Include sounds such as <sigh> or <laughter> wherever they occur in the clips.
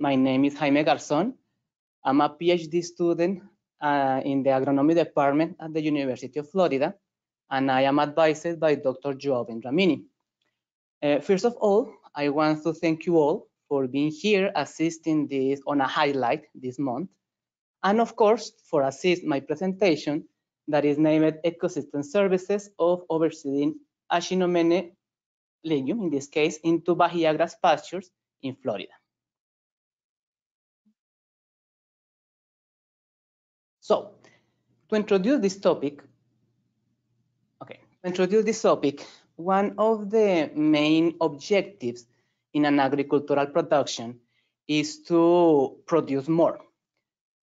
My name is Jaime Garzon. I'm a PhD student uh, in the agronomy department at the University of Florida, and I am advised by Dr. Joao Vendramini. Uh, first of all, I want to thank you all for being here assisting this Ona highlight this month, and of course, for assist my presentation that is named Ecosystem Services of Overseeding Aeschynomene legume, in this case, into Bahia grass pastures in Florida. So, to introduce this topic, okay, to introduce this topic, one of the main objectives in an agricultural production is to produce more.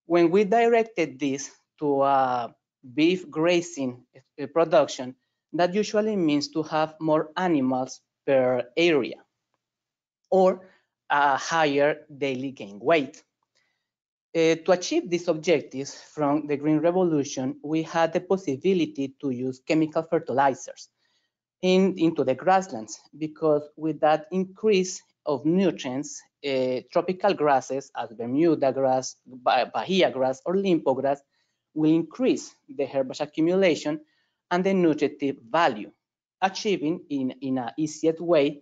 When we directed this to a beef grazing eh, production, that usually means to have more animals per area or a higher daily gain weight. Uh, to achieve these objectives from the Green Revolution, we had the possibility to use chemical fertilizers in, into the grasslands because with that increase of nutrients, uh, tropical grasses as Bermuda grass, Bahia grass, or Limpo grass will increase the herbage accumulation and the nutritive value, achieving in, in an easiest way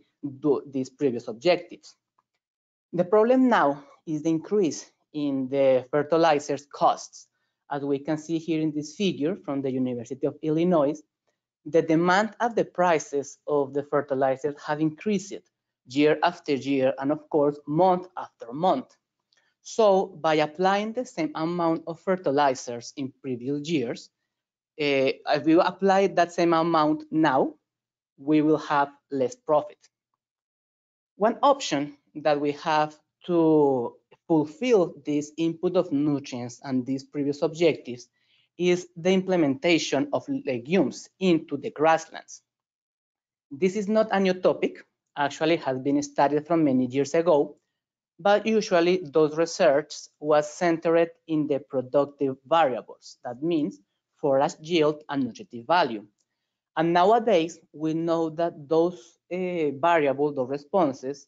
these previous objectives. The problem now is the increase in the fertilizers costs. As we can see here in this figure from the University of Illinois, the demand and the prices of the fertilizers have increased year after year and of course month after month. So by applying the same amount of fertilizers in previous years, uh, if we apply that same amount now, we will have less profit. One option that we have to fulfill this input of nutrients and these previous objectives is the implementation of legumes into the grasslands. This is not a new topic, actually has been studied from many years ago, but usually those research was centered in the productive variables. That means forage yield and nutritive value. And nowadays, we know that those uh, variables, those responses,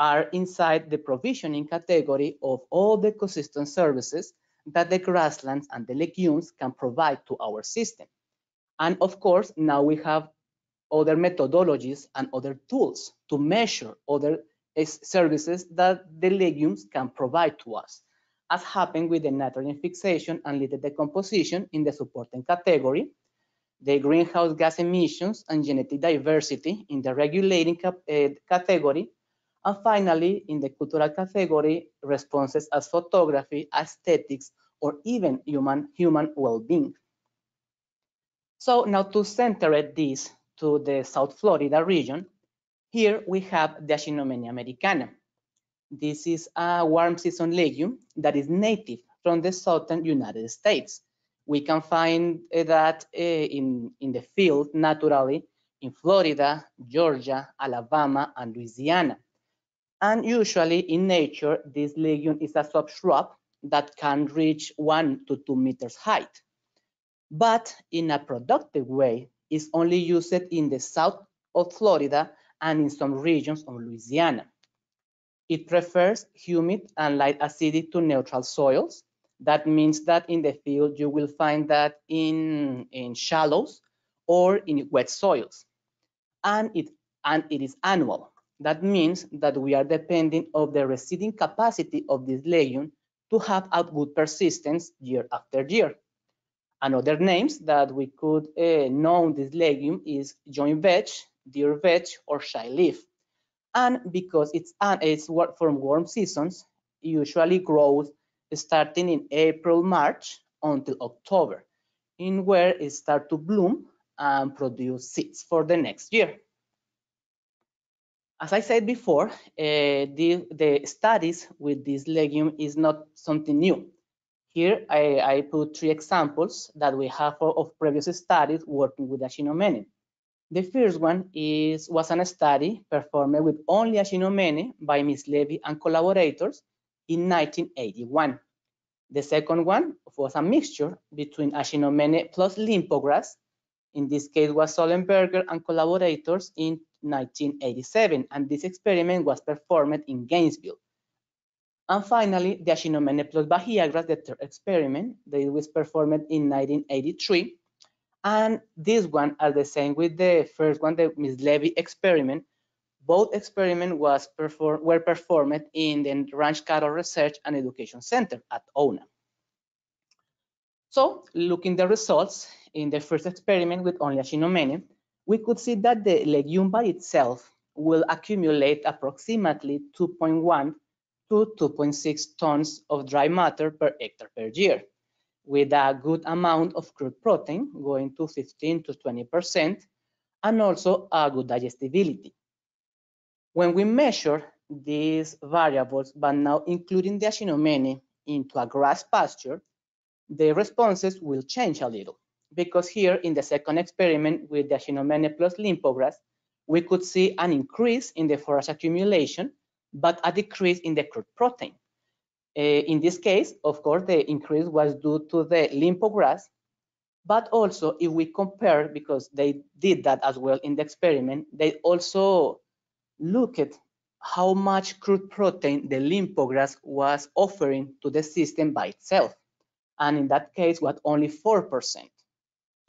are inside the provisioning category of all the ecosystem services that the grasslands and the legumes can provide to our system. And of course, now we have other methodologies and other tools to measure other services that the legumes can provide to us, as happened with the nitrogen fixation and litter decomposition in the supporting category, the greenhouse gas emissions and genetic diversity in the regulating uh, category, and finally, in the cultural category, responses as photography, aesthetics, or even human, human well-being. So now to center this to the South Florida region, here we have the Aeschynomene americana. This is a warm season legume that is native from the southern United States. We can find that uh, in, in the field naturally in Florida, Georgia, Alabama, and Louisiana. And usually in nature, this legume is a subshrub that can reach one to two meters height. But in a productive way, it's only used in the south of Florida and in some regions of Louisiana. It prefers humid and light acidic to neutral soils. That means that in the field, you will find that in, in shallows or in wet soils. And it, and it is annual. That means that we are depending of the reseeding capacity of this legume to have a good persistence year after year. Another names that we could uh, know this legume is joint vetch, deer vetch, or shy leaf. And because it's, uh, it's from warm seasons, usually grows starting in April, March until October, in where it start to bloom and produce seeds for the next year. As I said before, uh, the, the studies with this legume is not something new. Here, I, I put three examples that we have of, previous studies working with Aeschynomene. The first one is was a study performed with only Aeschynomene by Mislevy and collaborators in 1981. The second one was a mixture between Aeschynomene plus Limpo grass. In this case was Sollenberger and collaborators in 1987, and this experiment was performed in Gainesville. And finally, the Aeschynomene plus Bahiagrass, the third experiment that was performed in 1983. And this one are the same with the first one, the Mislevy experiment. Both experiments was perform were performed in the Range Cattle Research and Education Center at ONA. So looking the results in the first experiment with only Aeschynomene, we could see that the legume by itself will accumulate approximately 2.1 to 2.6 tons of dry matter per hectare per year, with a good amount of crude protein going to 15 to 20%, and also a good digestibility. When we measure these variables, but now including the Aeschynomene into a grass pasture, the responses will change a little because here in the second experiment with the Aeschynomene plus Limpograss, we could see an increase in the forage accumulation, but a decrease in the crude protein. Uh, in this case, of course, the increase was due to the Limpograss, but also if we compare, because they did that as well in the experiment, they also look at how much crude protein the Limpograss was offering to the system by itself. And in that case, was only 4%.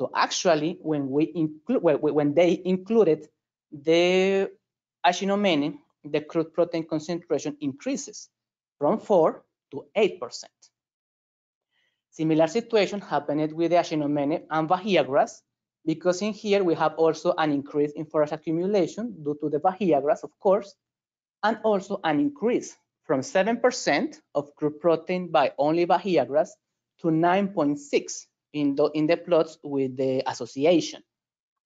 So actually, when we include when they included the Aeschynomene, the crude protein concentration increases from 4 to 8%. Similar situation happened with the Aeschynomene and Bahia grass, because in here we have also an increase in forage accumulation due to the Bahia grass, of course, and also an increase from 7% of crude protein by only Bahia grass to 9.6 in the, in the plots with the association,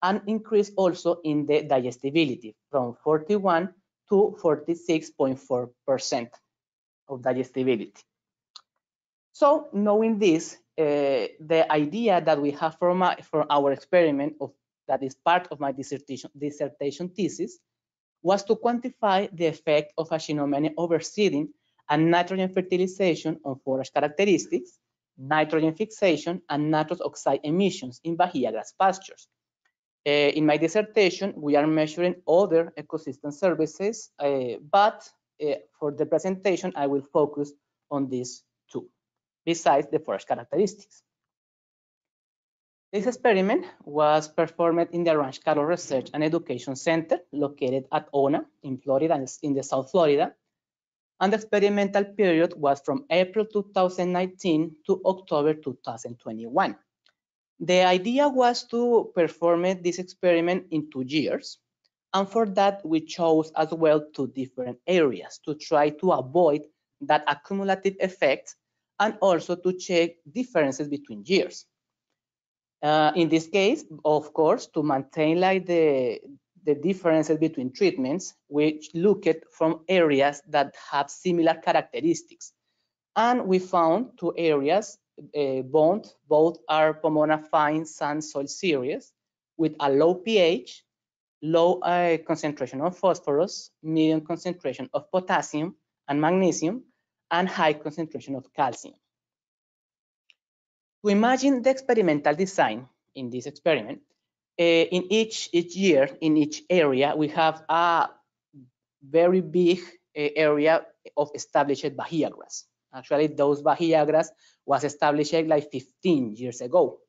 and increase also in the digestibility from 41 to 46.4% of digestibility. So knowing this, uh, the idea that we have from, my, from our experiment of that is part of my dissertation, dissertation thesis was to quantify the effect of Aeschynomene overseeding and nitrogen fertilization on forage characteristics, nitrogen fixation, and nitrous oxide emissions in Bahia grass pastures. Uh, in my dissertation, we are measuring other ecosystem services, uh, but uh, for the presentation, I will focus on these two besides the forest characteristics. This experiment was performed in the Range Cattle Research and Education Center located at ONA in Florida, in the South Florida. And the experimental period was from April 2019 to October 2021. The idea was to perform this experiment in two years. And for that, we chose as well two different areas to try to avoid that accumulative effect and also to check differences between years. Uh, in this case, of course, to maintain like the, the differences between treatments, which look at from areas that have similar characteristics. And we found two areas, uh, both, are Pomona fine sand soil series with a low pH, low uh, concentration of phosphorus, medium concentration of potassium and magnesium, and high concentration of calcium. To imagine the experimental design in this experiment, in each, each year, in each area, we have a very big uh, area of established Bahia grass. Actually, those Bahia grass was established like 15 years ago.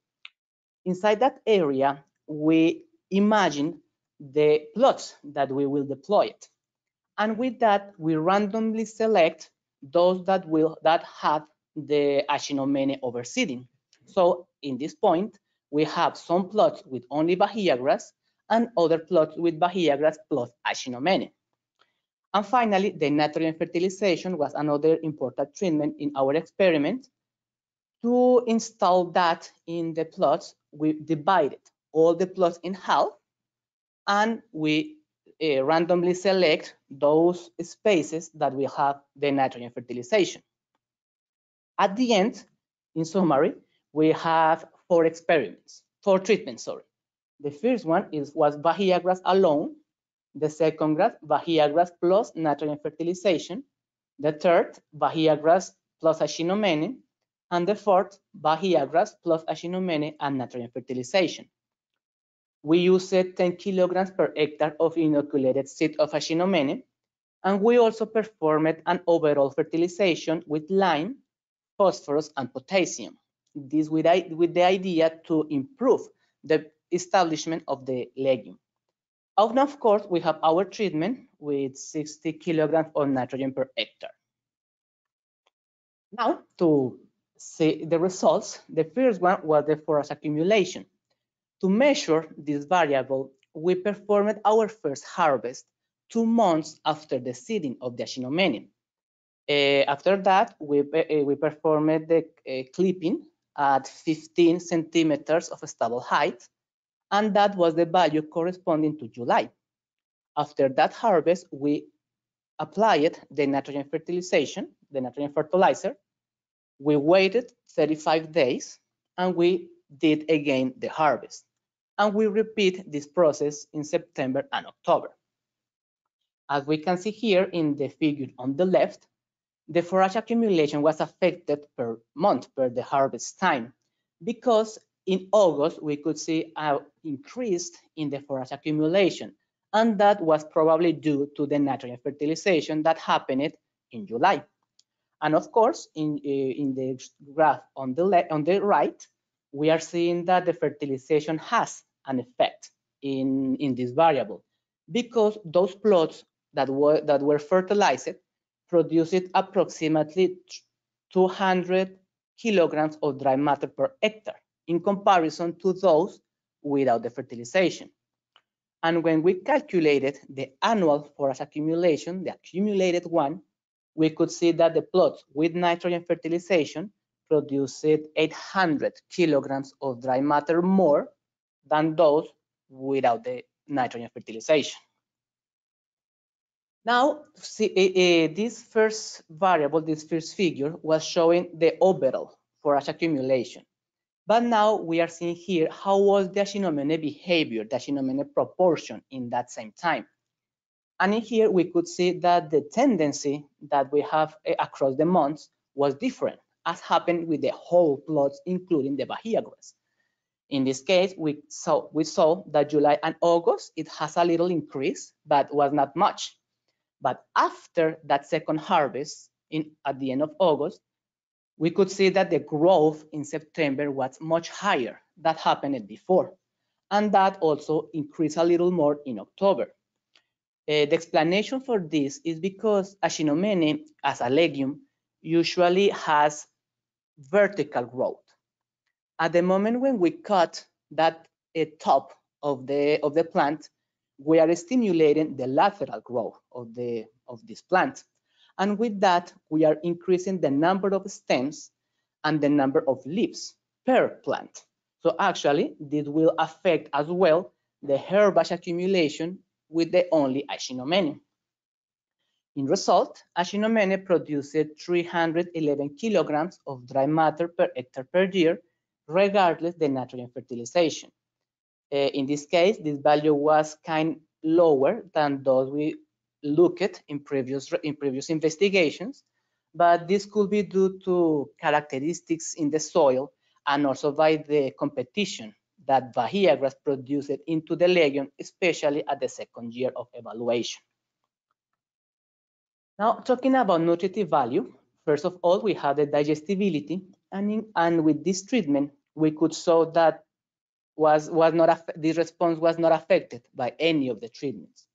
Inside that area, we imagine the plots that we will deploy it. And with that, we randomly select those that will that have the Aeschynomene overseeding. So in this point, we have some plots with only Bahia grass and other plots with Bahia grass plus Aeschynomene. And finally, the nitrogen fertilization was another important treatment in our experiment. To install that in the plots, we divided all the plots in half and we uh, randomly select those spaces that will have the nitrogen fertilization. At the end, in summary, we have four experiments, four treatments, sorry. The first one is was Bahia grass alone. The second grass, Bahia grass plus nitrogen fertilization. The third, Bahia grass plus Aeschynomene. And the fourth, Bahia grass plus Aeschynomene and nitrogen fertilization we used uh, 10 kilograms per hectare of inoculated seed of Aeschynomene, And we also performed an overall fertilization with lime, phosphorus, and potassium. This with, with the idea to improve the establishment of the legume. And of course, we have our treatment with 60 kilograms of nitrogen per hectare. Now, to see the results, the first one was the forage accumulation. To measure this variable, we performed our first harvest two months after the seeding of the Aeschynomene. Uh, after that, we, uh, we performed the uh, clipping at 15 centimeters of stable height, and that was the value corresponding to July. After that harvest, we applied the nitrogen fertilization, the nitrogen fertilizer. We waited 35 days, and we did again the harvest. And we repeat this process in September and October. As we can see here in the figure on the left, the forage accumulation was affected per month per the harvest time because in August we could see an increase in the forage accumulation and that was probably due to the nitrogen fertilization that happened in July. And of course, in, uh, in the graph on the, on the right, we are seeing that the fertilization has an effect in, in this variable because those plots that were, that were fertilized produced approximately 200 kilograms of dry matter per hectare in comparison to those without the fertilization. And when we calculated the annual forage accumulation, the accumulated one, we could see that the plots with nitrogen fertilization produced 800 kilograms of dry matter more than those without the nitrogen fertilization. Now, see, uh, this first variable, this first figure was showing the overall forage accumulation. But now we are seeing here how was the Aeschynomene behavior, the Aeschynomene proportion in that same time. And in here we could see that the tendency that we have uh, across the months was different, as happened with the whole plots, including the Bahia grass. In this case, we saw, we saw that July and August, it has a little increase, but was not much. But after that second harvest, in, at the end of August, we could see that the growth in September was much higher than happened before. And that also increased a little more in October. Uh, the explanation for this is because Aeschynomene, as a legume, usually has vertical growth. At the moment when we cut that uh, top of the, of the plant, we are stimulating the lateral growth of, the, of this plant. And with that, we are increasing the number of stems and the number of leaves per plant. So actually, this will affect as well the herbage accumulation with the only Aeschynomene. In result, Aeschynomene produced 311 kilograms of dry matter per hectare per year, regardless the nitrogen fertilization. Uh, in this case, this value was kind lower than those we looked at in previous in previous investigations, but this could be due to characteristics in the soil and also by the competition that Bahia grass produced into the legume, especially at the second year of evaluation. Now, talking about nutritive value, first of all, we have the digestibility, and, in, and with this treatment, we could show that was, was not this response was not affected by any of the treatments.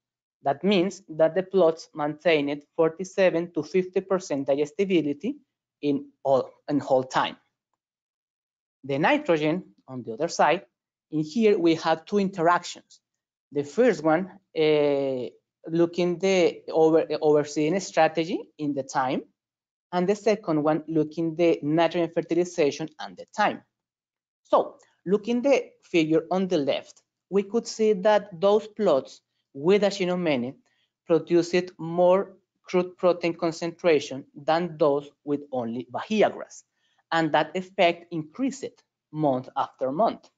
That means that the plots maintained 47 to 50% digestibility in all in whole time. The nitrogen, on the other side, in here we have two interactions. The first one, uh, looking the over, overseeing strategy in the time, and the second one, looking the nitrogen fertilization and the time. So Looking the figure on the left, we could see that those plots with Aeschynomene produced more crude protein concentration than those with only Bahia grass, and that effect increased month after month.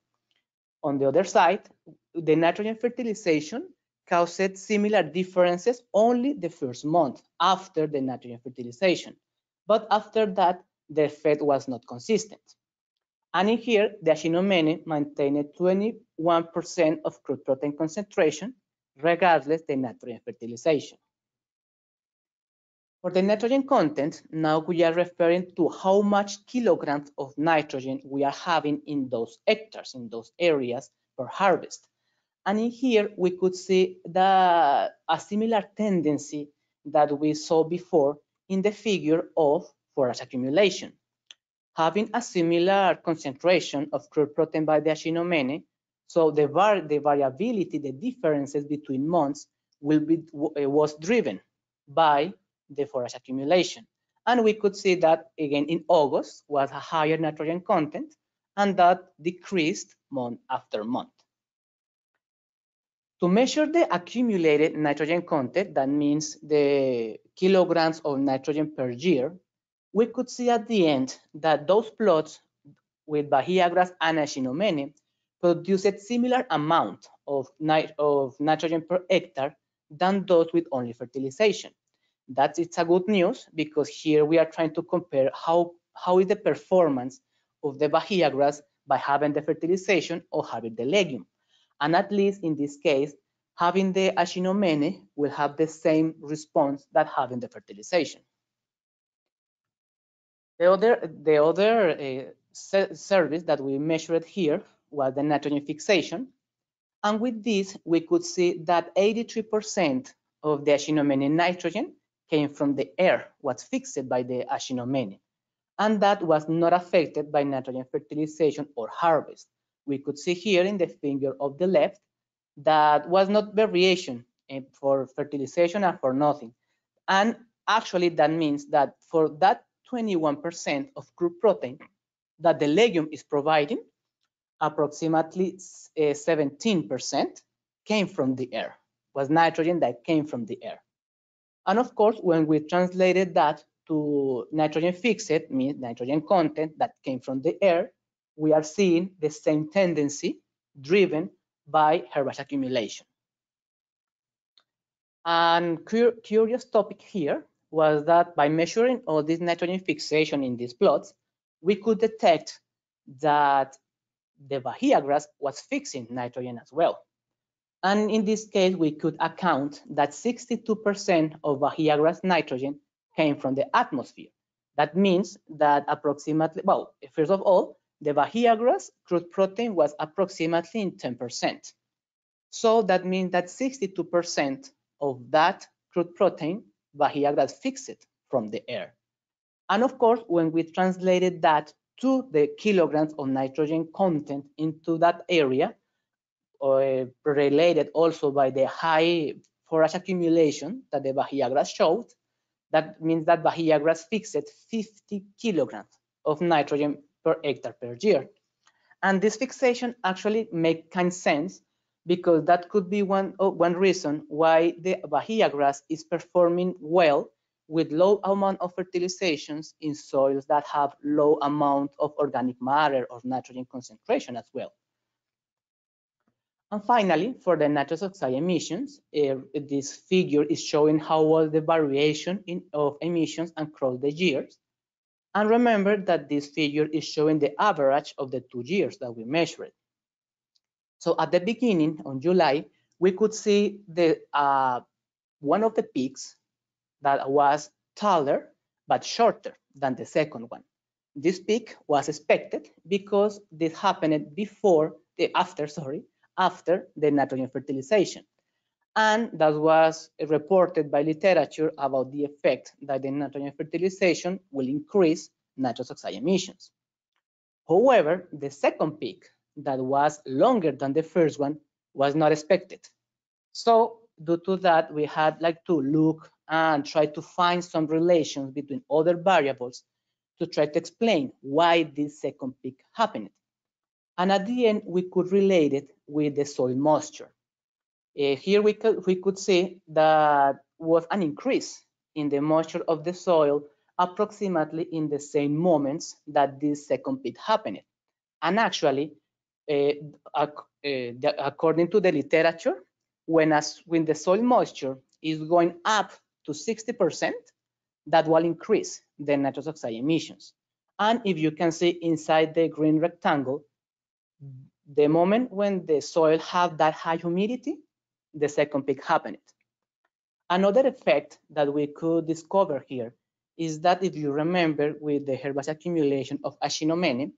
On the other side, the nitrogen fertilization caused similar differences only the first month after the nitrogen fertilization, but after that, the effect was not consistent. And in here, the Aeschynomene maintained 21% of crude protein concentration, regardless the nitrogen fertilization. For the nitrogen content, now we are referring to how much kilograms of nitrogen we are having in those hectares, in those areas per harvest. And in here, we could see the, a similar tendency that we saw before in the figure of forage accumulation. Having a similar concentration of crude protein by the Aeschynomene, so the, var the variability, the differences between months will be was driven by the forage accumulation. And we could see that again in August was a higher nitrogen content and that decreased month after month. To measure the accumulated nitrogen content, that means the kilograms of nitrogen per year, we could see at the end that those plots with Bahia grass and Aeschynomene produced a similar amount of, nit of nitrogen per hectare than those with only fertilization. That's it's a good news because here we are trying to compare how how is the performance of the Bahia grass by having the fertilization or having the legume. And at least in this case, having the Aeschynomene will have the same response that having the fertilization. The other, the other uh, service that we measured here was the nitrogen fixation. And with this, we could see that 83% of the Aeschynomene nitrogen came from the air, was fixed by the Aeschynomene. And that was not affected by nitrogen fertilization or harvest. We could see here in the finger of the left that was not variation eh, for fertilization and for nothing. And actually that means that for that 21% of crude protein that the legume is providing, approximately 17% eh, came from the air, was nitrogen that came from the air. And of course, when we translated that to nitrogen fixed, means nitrogen content that came from the air, we are seeing the same tendency driven by herbage accumulation. And cur curious topic here was that by measuring all this nitrogen fixation in these plots, we could detect that the Bahia grass was fixing nitrogen as well. And in this case, we could account that 62% of Bahia grass nitrogen came from the atmosphere. That means that approximately, well, first of all, the Bahia grass crude protein was approximately in 10%. So that means that 62% of that crude protein Bahia grass fixed from the air. And of course, when we translated that to the kilograms of nitrogen content into that area, uh, related also by the high forage accumulation that the Bahia grass showed, that means that Bahia grass fixed 50 kilograms of nitrogen per hectare per year. And this fixation actually makes kind sense because that could be one, oh, one reason why the Bahia grass is performing well with low amount of fertilizations in soils that have low amount of organic matter or nitrogen concentration as well. And finally, for the nitrous oxide emissions, uh, this figure is showing how was the variation in, of emissions across the years. And remember that this figure is showing the average of the two years that we measured. So at the beginning, on July, we could see the uh, one of the peaks that was taller but shorter than the second one. This peak was expected because this happened before the after, sorry, after the nitrogen fertilization. And that was reported by literature about the effect that the nitrogen fertilization will increase nitrous oxide emissions. However, the second peak that was longer than the first one was not expected. So due to that, we had like to look and try to find some relations between other variables to try to explain why this second peak happened. And at the end, we could relate it with the soil moisture. Uh, here we could, we could see that was an increase in the moisture of the soil approximately in the same moments that this second peak happened. And actually, Eh, eh, according to the literature, when, as, when the soil moisture is going up to 60%, that will increase the nitrous oxide emissions. And if you can see inside the green rectangle, the moment when the soil have that high humidity, the second peak happened. Another effect that we could discover here is that if you remember with the herbage accumulation of Aeschynomene,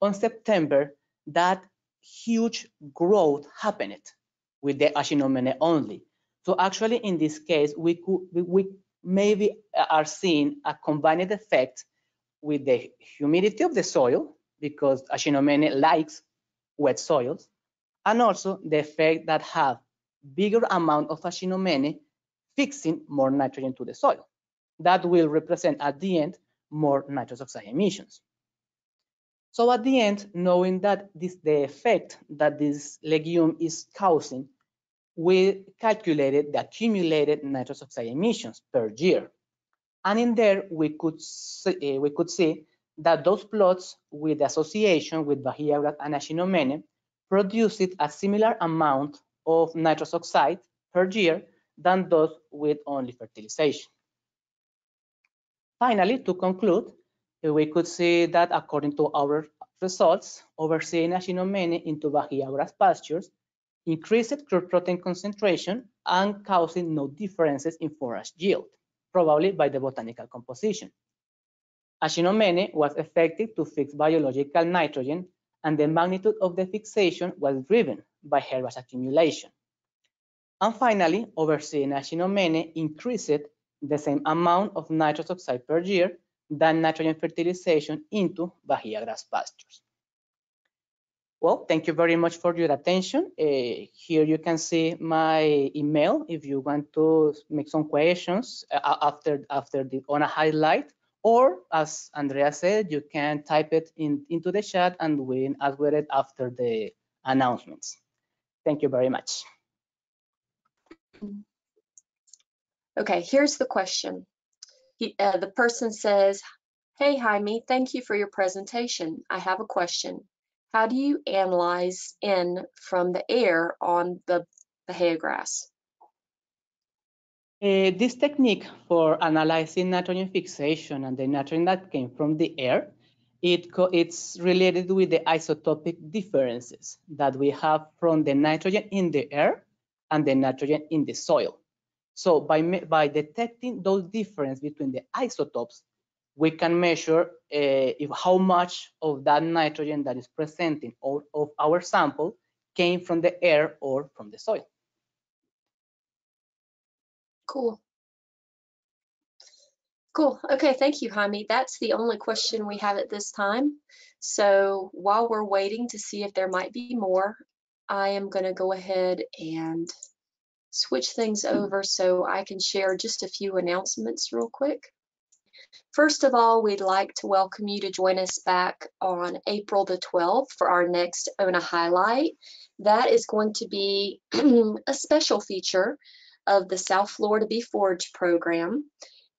on September, that huge growth happened with the Aeschynomene only. So actually, in this case, we could we maybe are seeing a combined effect with the humidity of the soil, because Aeschynomene likes wet soils, and also the effect that have bigger amount of Aeschynomene fixing more nitrogen to the soil. That will represent at the end more nitrous oxide emissions. So at the end, knowing that this the effect that this legume is causing, we calculated the accumulated nitrous oxide emissions per year. And in there, we could see, uh, we could see that those plots with association with Bahia and Aeschynomene produced a similar amount of nitrous oxide per year than those with only fertilization. Finally, to conclude, we could see that according to our results, overseeing Aeschynomene into Bahia grass pastures increased crude protein concentration and causing no differences in forage yield, probably by the botanical composition. Aeschynomene was effective to fix biological nitrogen and the magnitude of the fixation was driven by herbage accumulation. And finally, overseeing Aeschynomene increased the same amount of nitrous oxide per year than nitrogen fertilization into Bahia grass pastures. Well, thank you very much for your attention. Uh, here you can see my email if you want to make some questions uh, after after the Ona highlight, or as Andrea said, you can type it in into the chat and we answer it after the announcements. Thank you very much. Okay, here's the question. He, uh, the person says, Hey Jaime, thank you for your presentation. I have a question. How do you analyze N from the air on the Bahia grass? Uh, this technique for analyzing nitrogen fixation and the nitrogen that came from the air, it it's related with the isotopic differences that we have from the nitrogen in the air and the nitrogen in the soil. So by, by detecting those differences between the isotopes, we can measure uh, if how much of that nitrogen that is present in all of our sample came from the air or from the soil. Cool. Cool. Okay, thank you, Jaime. That's the only question we have at this time. So while we're waiting to see if there might be more, I am going to go ahead and switch things mm. over so I can share just a few announcements real quick. First of all, we'd like to welcome you to join us back on April the 12th for our next ONA highlight. That is going to be <clears throat> a special feature of the South Florida Bee Forage program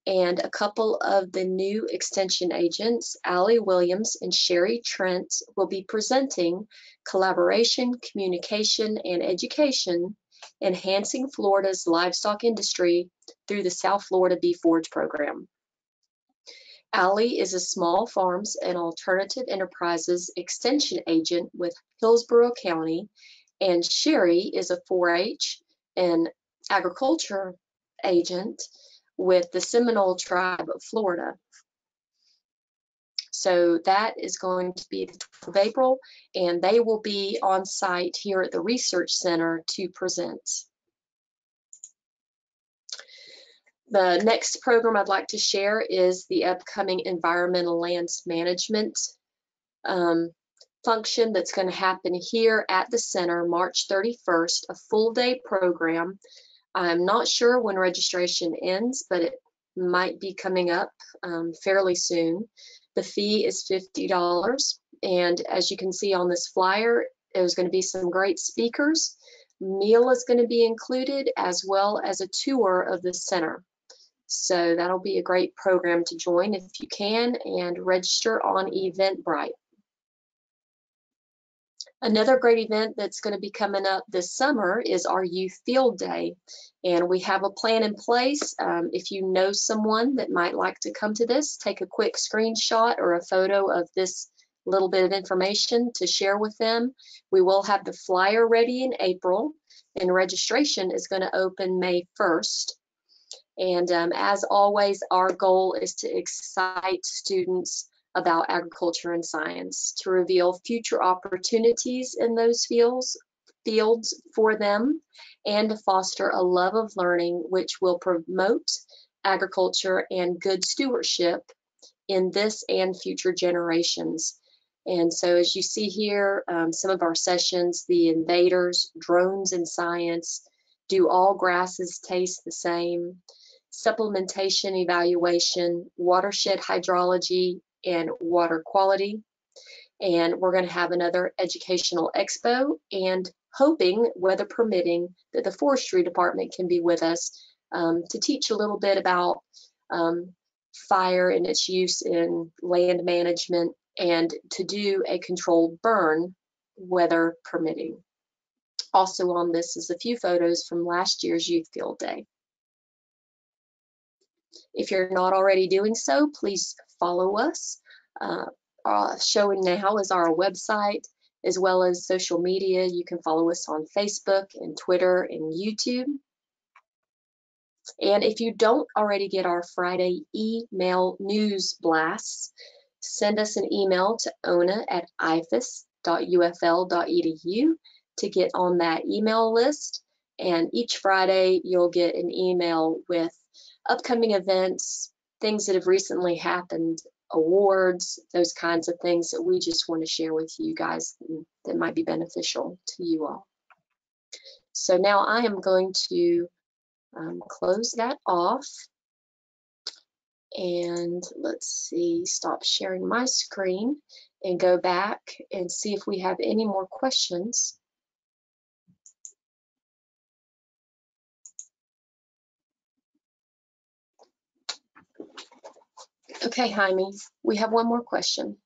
and a couple of the new extension agents, Allie Williams and Sherry Trent, will be presenting collaboration, communication, and education enhancing Florida's livestock industry through the South Florida Bee Forage program. Allie is a small farms and alternative enterprises extension agent with Hillsborough County, and Sherry is a 4-H and agriculture agent with the Seminole Tribe of Florida. So that is going to be the 12th of April, and they will be on site here at the Research Center to present. The next program I'd like to share is the upcoming environmental lands management um, function that's going to happen here at the center March 31st, a full day program I'm not sure when registration ends, but it might be coming up um, fairly soon. The fee is $50. And as you can see on this flyer, there's going to be some great speakers. Meal is going to be included as well as a tour of the center. So that'll be a great program to join if you can and register on Eventbrite. Another great event that's going to be coming up this summer is our Youth Field Day. And we have a plan in place. Um, if you know someone that might like to come to this, take a quick screenshot or a photo of this little bit of information to share with them. We will have the flyer ready in April and registration is going to open May 1st. And um, as always, our goal is to excite students about agriculture and science, to reveal future opportunities in those fields, fields for them, and to foster a love of learning which will promote agriculture and good stewardship in this and future generations. And so as you see here, um, some of our sessions, the invaders, drones and science, do all grasses taste the same, supplementation evaluation, watershed hydrology, and water quality. And we're going to have another educational expo and hoping, weather permitting, that the forestry department can be with us um, to teach a little bit about um, fire and its use in land management and to do a controlled burn, weather permitting. Also on this is a few photos from last year's Youth Field Day. If you're not already doing so, please follow us. Uh, uh, showing now is our website as well as social media. You can follow us on Facebook and Twitter and YouTube. And if you don't already get our Friday email news blasts, send us an email to ona at ifas.ufl.edu to get on that email list. And each Friday, you'll get an email with upcoming events, things that have recently happened, awards, those kinds of things that we just want to share with you guys that might be beneficial to you all. So now I am going to um, close that off. And let's see, stop sharing my screen and go back and see if we have any more questions. Okay, Jaime, we have one more question.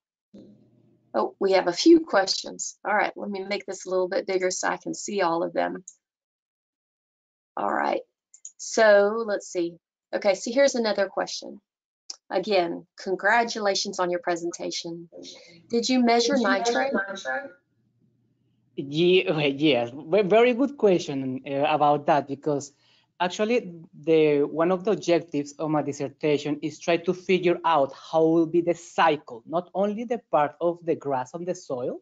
Oh, we have a few questions. All right, let me make this a little bit bigger so I can see all of them. All right, so let's see. Okay, so here's another question. Again, congratulations on your presentation. Did you measure Did you nitrate? Measure Yeah, yes, very good question uh, about that because actually the one of the objectives of my dissertation is try to figure out how will be the cycle, not only the part of the grass on the soil,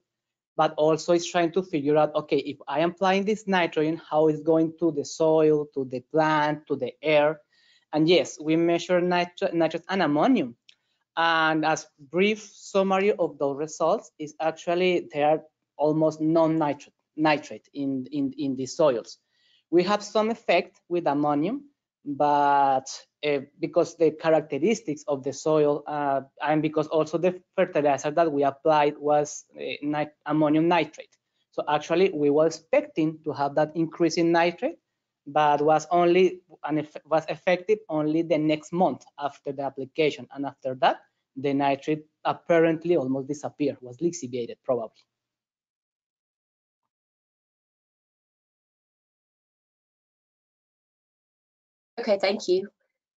but also is trying to figure out, okay, if I am applying this nitrogen, how is going to the soil, to the plant, to the air. And yes, we measure nitro and ammonium. And as brief summary of those results is actually there are almost non-nitrate nitrate in, in, in the soils. We have some effect with ammonium, but uh, because the characteristics of the soil uh, and because also the fertilizer that we applied was uh, nit ammonium nitrate. So actually we were expecting to have that increase in nitrate, but was only and was effective only the next month after the application. And after that, the nitrate apparently almost disappeared, was lixiviated probably. Okay, thank you.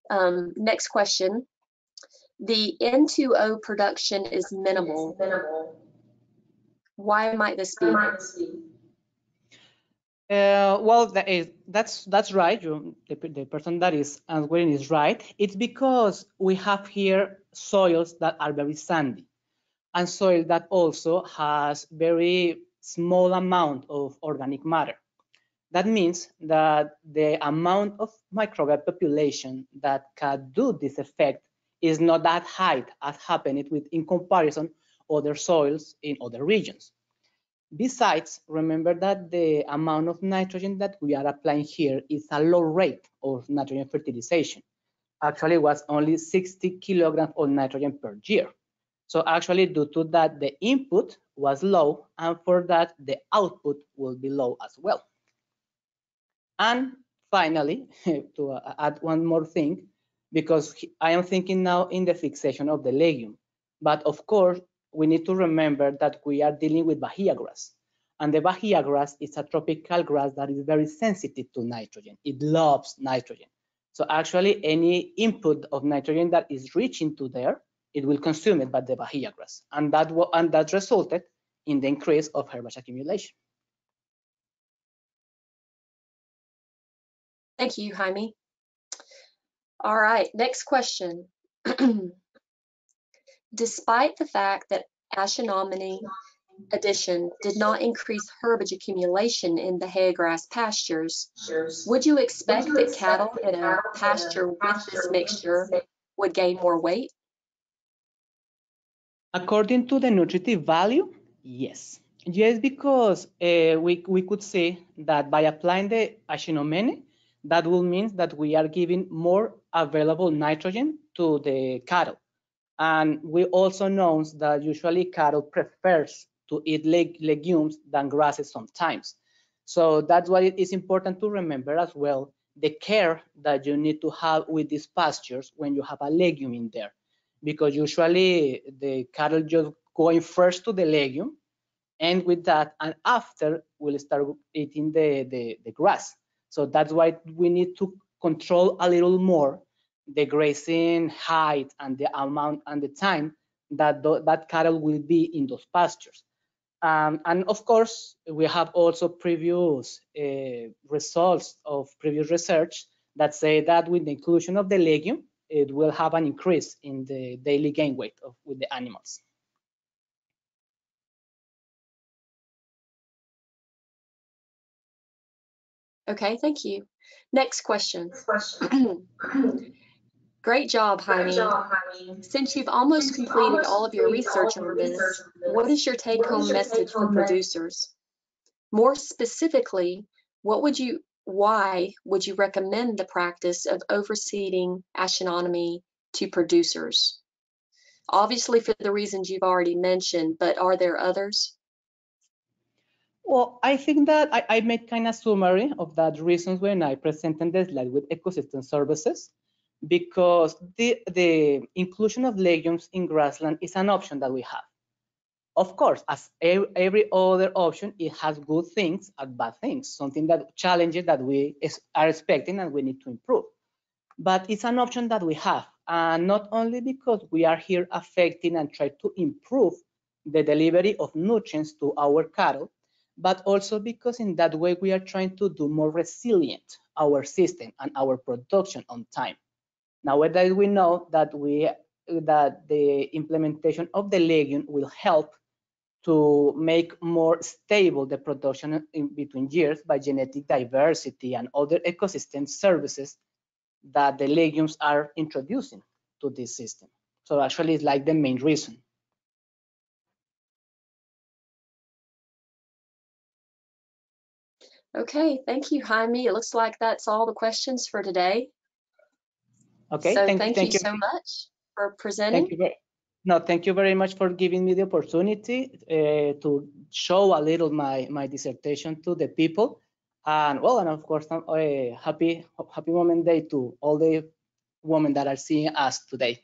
Um, next question. The N2O production is minimal. minimal. Why might this be? Uh, well, that is, that's that's right. You, the, the person that is answering is right. It's because we have here soils that are very sandy, and soil that also has very small amount of organic matter. That means that the amount of microbial population that can do this effect is not that high as happened with in comparison other soils in other regions. Besides, remember that the amount of nitrogen that we are applying here is a low rate of nitrogen fertilization. Actually, it was only 60 kilograms of nitrogen per year. So actually, due to that, the input was low, and for that, the output will be low as well. And finally, <laughs> to uh, add one more thing, because I am thinking now in the fixation of the legume. But of course, we need to remember that we are dealing with Bahia grass. And the Bahia grass is a tropical grass that is very sensitive to nitrogen. It loves nitrogen. So actually, any input of nitrogen that is reaching to there, it will consume it by the Bahia grass. And that, and that resulted in the increase of herbage accumulation. Thank you, Jaime. All right, next question. <clears throat> Despite the fact that Aeschynomene addition did not increase herbage accumulation in the hay grass pastures, would you expect that cattle in a pasture with this mixture would gain more weight? According to the nutritive value, yes. Yes, because uh, we, we could say that by applying the Aeschynomene, that will mean that we are giving more available nitrogen to the cattle. And we also know that usually cattle prefers to eat leg legumes than grasses sometimes. So that's why it is important to remember as well the care that you need to have with these pastures when you have a legume in there. Because usually the cattle just going first to the legume and with that and after will start eating the, the, the grass. So that's why we need to control a little more the grazing height and the amount and the time that that cattle will be in those pastures. Um, and of course, we have also previous uh, results of previous research that say that with the inclusion of the legume, it will have an increase in the daily gain weight of with the animals. Okay, thank you. Next question. Next question. <clears throat> Great job, Jaime. Since you've almost completed all of your research on this, what is your take-home message for producers? More specifically, what would you, why would you recommend the practice of overseeding Aeschynomene to producers? Obviously for the reasons you've already mentioned, but are there others? Well, I think that I, I made kind of summary of that reasons when I presented the slide with ecosystem services because the, the inclusion of legumes in grassland is an option that we have. Of course, as every other option, it has good things and bad things, something that challenges that we are expecting and we need to improve. But it's an option that we have, and not only because we are here affecting and try to improve the delivery of nutrients to our cattle, but also because in that way we are trying to do more resilient our system and our production on time. Nowadays, we know that we that the implementation of the legume will help to make more stable the production in between years by genetic diversity and other ecosystem services that the legumes are introducing to this system. So actually it's like the main reason. Okay, thank you, Jaime. It looks like that's all the questions for today. Okay, so thank, thank, thank you, so much for presenting. Thank you very, no, thank you very much for giving me the opportunity uh, to show a little my my dissertation to the people, and well, and of course, I'm uh, happy happy woman day to all the women that are seeing us today.